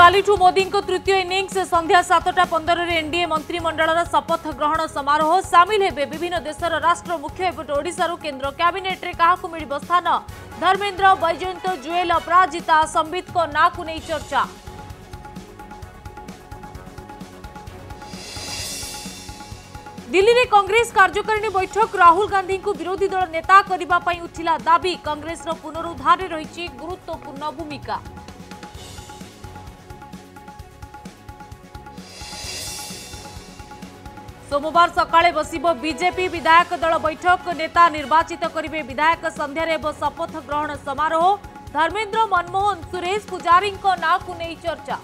কালিঠু মোদীঙ্ক তৃতীয় ইনিংস সন্ধ্যা সাতটা পনেরে এনডিএ মন্ত্রিমণ্ডলর শপথ গ্রহণ সমারোহ সামিল হেবে বিভিন্ন দেশের রাষ্ট্র মুখ্য এপটে ওড়শার কেন্দ্র ক্যাবিনেট্রে কাহকু মিলব স্থান ধর্মেন্দ্র বৈজয়ন্ত জুয়েল অপরাজিতা সম্বিত নাঁকু নেই চর্চা দিল্লিরে কংগ্রেস কার্যকারিণী বৈঠক রাহুল গান্ধী বিরোধী দল নেতা করা উঠিলা দাবি কংগ্রেসর পুনরুদ্ধারে রয়েছে গুরুত্বপূর্ণ ভূমিকা सोमवार सकाले बस्य बीजेपी विधायक दल बैठक नेता निर्वाचित गरे विधायक सन्ध्यार शपथ ग्रहण समारोह धर्मेंद्र मनमोहन सुरेश पुजारी को चर्चा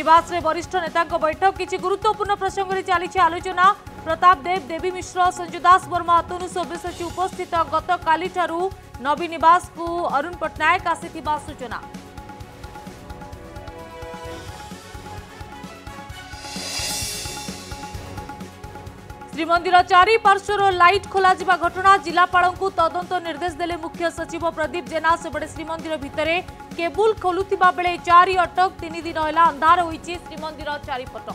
निवास रे वरिष्ठ नेता को बैठक रे चली चाहिँ आलोचना प्रताप देव देवी मिश्र सञ्जु दास वर्मा अतनु सचिव उपस्थित गत गतकाली નવી નિવાસકુ અરુણ પટનાયક આસીથવા સૂચના શ્રીમંદિર ચારી પાર્શ્વર લાઇટ ખોલાଯିવા ઘટના જિલ્લાપાળકુ તદંત નિર્દેશ દેલે મુખ્ય સચિવ પ્રદીપ જેના સેપટે શ્રીમંદિર ભીતરે કેબુલ ખોલુવા બેલે ચારી અટક તિન દિન હેલા અંધાર હોઈ શ્રીમંદિર ચારિપટ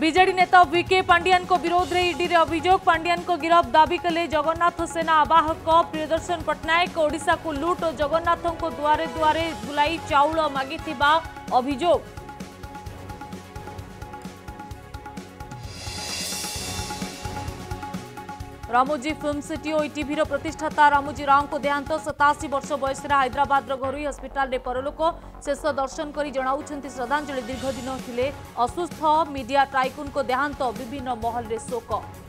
विजेडी नेता विके पांडियान को विरोध में ईडी रे अभियोग को गिरफ दाबी कले जगन्नाथ सेना आवाहक प्रियदर्शन पटनायक ओडिशा को लुट और जगन्नाथों दुआरे दुआरे बुलाई चाउल मागिता अभोग रमोजी फिल्म सिटी ओ रो प्रतिष्ठाता राव रावको देहान्त सतासी वर्ष वयसेर रे परलोक शेष दर्शन गरि जनाउँछ श्रद्धाञ्जली दिन ले असुस्थ मिडिया ट्राइकुनको देहान्त विभिन्न महले शोक